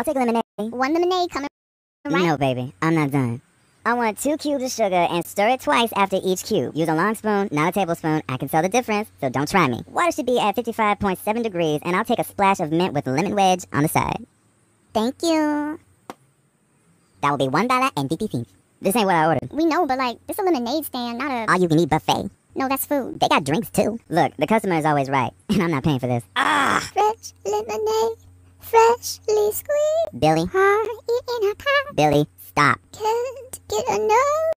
I'll take lemonade. One lemonade coming right. No, baby, I'm not done. I want two cubes of sugar and stir it twice after each cube. Use a long spoon, not a tablespoon. I can tell the difference, so don't try me. Water should be at 55.7 degrees, and I'll take a splash of mint with lemon wedge on the side. Thank you. That will be one dollar and fifty cents. This ain't what I ordered. We know, but like, this a lemonade stand, not a. All you can eat buffet. no, that's food. They got drinks too. Look, the customer is always right, and I'm not paying for this. Ah, Fresh lemonade, freshly squeezed. Billy, Heart in a. Billy, stop. Can't get enough.